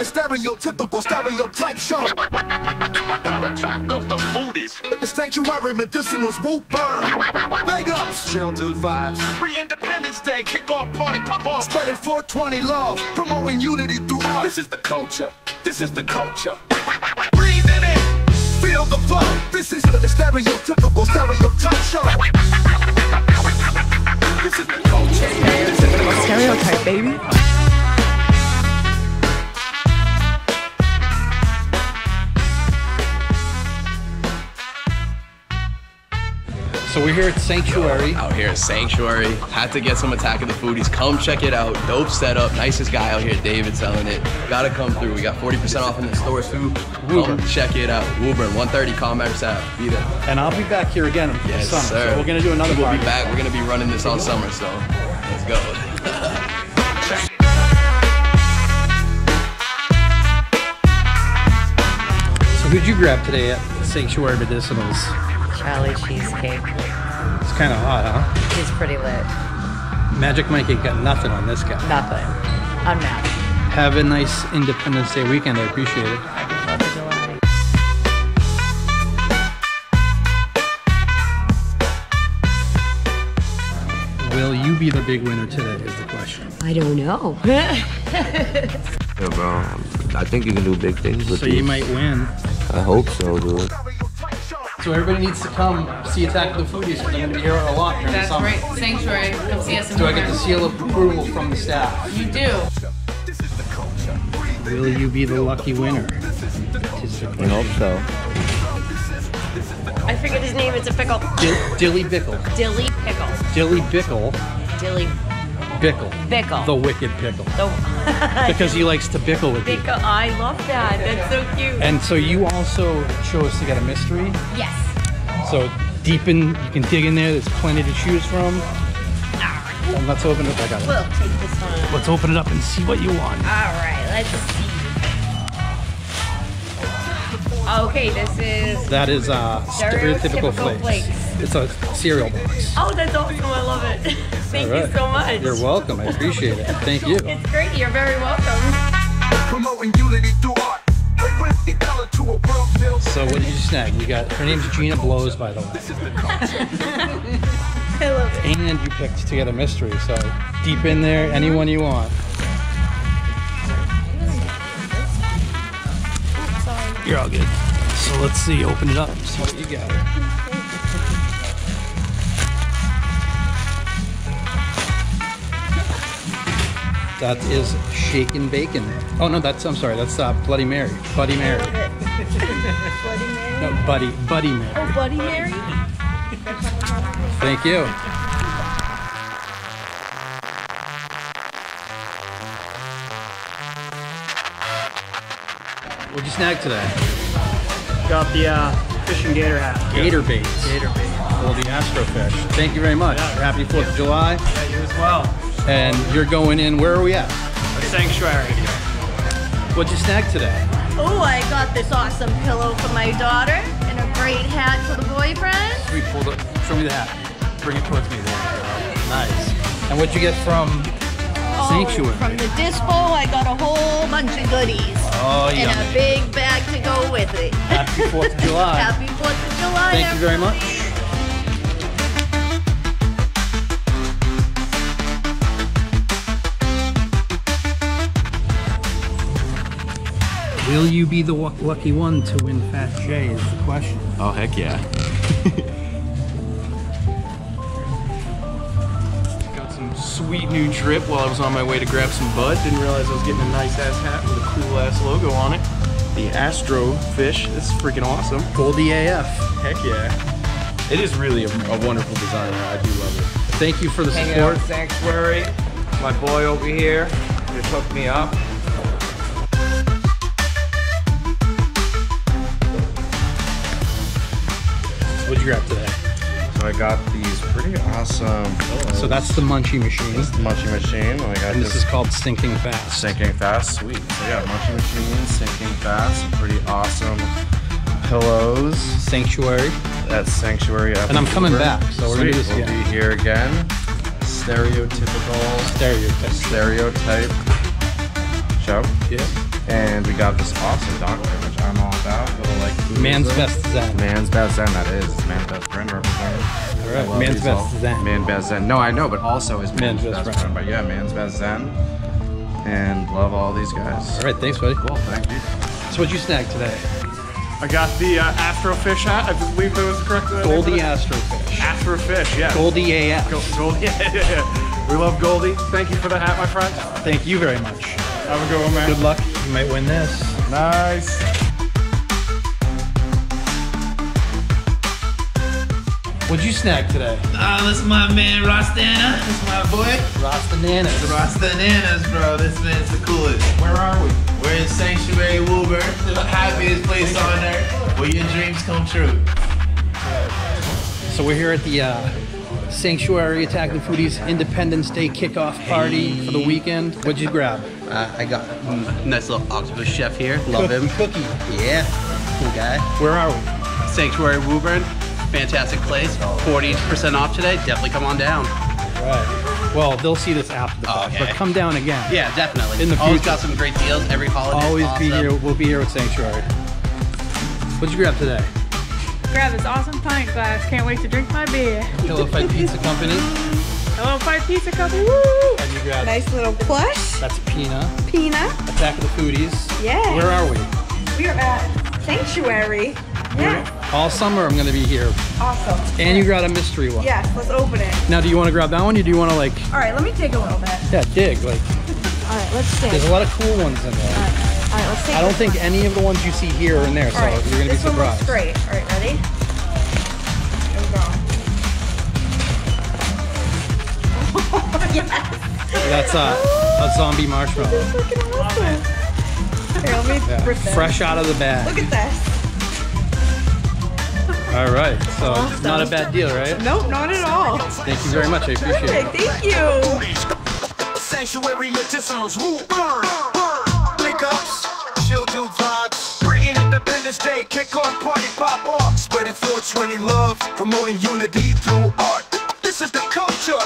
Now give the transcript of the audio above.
the stereotypical stereotype show. Attack of the foodies. The sanctuary medicinals Woburn. Big ups, children vibes. Pre-Independence Day kickoff party pop off. Spreading 420 love, promoting unity through art. This is the culture. This is the culture. Breathe in it. Feel the flow. This is the stereotypical stereotype show. This is the culture. This is the culture. Stereotype, baby. We're here at Sanctuary. out here at Sanctuary. Had to get some Attack of the Foodies. Come check it out. Dope setup. Nicest guy out here, David, selling it. Gotta come through. We got 40% off in the stores too. Come check it out. Woburn, 130 Commerce Ave. Be there. And I'll be back here again this Yes, summer. sir. So we're gonna do another We'll party. be back. We're gonna be running this all summer, so let's go. So who'd you grab today at Sanctuary Medicinals? Charlie Cheesecake. It's kind of hot, huh? He's pretty lit. Magic Mike ain't got nothing on this guy. Nothing. I'm Unmatched. Have a nice Independence Day weekend. I appreciate it. Fourth of July. Will you be the big winner today? Is the question. I don't know. Yeah, bro. I think you can do big things with So you might win. I hope so, dude. So everybody needs to come see Attack of the Foodies because I'm gonna be here a lot during the summer. That's summer. right. Sanctuary. Come see us in Do I get the Woburn. seal of approval from the staff? You do. Will you be the lucky winner? I hope so. I forget his name. It's a pickle. Dill- Dilly Bickle. Dilly pickle. Dilly Bickle. Dilly Bickle. pickle. The wicked pickle. The Because he likes to bickle with you. pickle. I love that. That's so cute. And so you also chose to get a mystery. yes. So deep in, you can dig in there. There's plenty to choose from. And let's open it. up. I got it. We'll take this one. Let's open it up and see what you want. All right. Let's see. Okay, this is. That is uh, stereotypical, Stereotypical flakes. flakes. It's a cereal box. Oh, that's awesome. I love it. Thank All right. you so much. You're welcome. I appreciate it. Thank you. It's great. You're very welcome. Promoting unity through art. Bring Whiskey Bella to a world filled So what did you snag? You got her name's Gina Blows, by the way. I love it. And you picked to get a mystery. So deep in there, anyone you want. You're all good. So let's see. Open it up. See what you got. That is shaken bacon. Oh no, that's I'm sorry. That's uh, Bloody Mary. Bloody Mary. No, Buddy Buddy Mary. Oh, Buddy Mary. Thank you. What'd you snag today? Got the uh, fishing gator hat. Gator bait. Gator bait. Well, the Astrofish. Thank you very much. Happy 4th of July. Yeah, you as well. And you're going in, where are we at? A sanctuary. What'd you snag today? Oh, I got this awesome pillow for my daughter and a great hat for the boyfriend. We pulled it. Show me the hat. Bring it towards me there. Nice. And what'd you get from Sanctuary? Oh, from the dispo, I got a whole bunch of goodies. Oh, and a big bag to go with it. Happy 4th of July. Happy 4th of July. Thank you very much. Will you be the lucky one to win Fat J is the question. Oh heck yeah. sweet new drip while I was on my way to grab some bud. Didn't realize I was getting a nice ass hat with a cool ass logo on it. The Astro fish. This is freaking awesome. Goldie AF. Heck yeah. It is really a, a wonderful design. I do love it. Thank you for the hanging out support. at Sanctuary. My boy over here just hooked me up. What'd you grab today? So I got these pretty awesome. So that's the munchie machine. This is the munchie machine. Got And this this is called Sinking Fast. sinking fast. Sweet. So yeah, munchie machine, sinking fast. Pretty awesome pillows. Sanctuary. That's sanctuary. And I'm coming back, so we're gonna do Sweet. this We'll again. be here again. Stereotypical Stereotype. stereotype show. Yeah. And we got this awesome doctor, which I'm all about. Little like Man's best zen. Man's best zen. That is man's best friend represented. All right, I man's best all- zen. Man best zen. No, I know, but also is Man's man's, best best, friend. friend. But yeah, man's best zen. And love all these guys. All right, thanks, buddy. Cool, thank you. So what'd you snag today? I got the uh, Astrofish hat. I believe that was correct. name of Goldie it. Astrofish. Astrofish, yeah. Goldie AF. Go- Goldie, yeah, yeah, yeah. We love Goldie. Thank you for the hat, my friend. Thank you very much. Have a good one, man. Good luck. You might win this. Nice. What'd you snack today? Uh, this is my man Rostana. This is my boy. Rastananas. Rostananas, bro. This man's the coolest. Where are we? We're in Sanctuary Woburn, the happiest place on earth, where your dreams come true. So we're here at the uh, Sanctuary Attack the Foodies Independence Day kickoff party for the weekend. What'd you grab? Uh, I got a nice little octopus chef here. Love him. Cookie. Yeah, cool guy. Where are we? Sanctuary Woburn, fantastic place. 40% off today. Definitely come on down. Right. Well, they'll see this after the fact, Okay. but come down again. Yeah, definitely. In the Always future. got some great deals every holiday. Always be here. We'll be here with Sanctuary. What'd you grab today? Grab this awesome pint glass. Can't wait to drink my beer. Pillow Fight Pizza Company. Hello, Fight Pizza Company. Woo! And you grab Nice little plush. that's Pina. Pina. Attack of the Foodies. Yeah. Where are we? We are at Sanctuary. Yeah. All summer I'm gonna be here. Awesome. And you got a mystery one. Yes, let's open it. Now, do you want to grab that one, or do you want to like, All right, let me take a little bit. yeah, dig? Like, All right, let's see. there's a lot of cool ones in there. All right, let's take I don't think one. any of the ones you see here are in there, so All right, you're gonna be this one looks surprised. great. All right, ready? Here we go. That's uh, a zombie marshmallow. Freaking awesome. Here, let me Yeah, rip this. fresh out of the bag. Look at this. All right, so Awesome. not a bad deal, right? Nope, not at all. Thank you very much. I appreciate Perfect, it. thank you. Sanctuary medicinals, woo, burn, burn. Link ups, chill do vibes. Bringing Independence Day, kick off, party pop off. Spreading 420 love, promoting unity through art. This is the culture.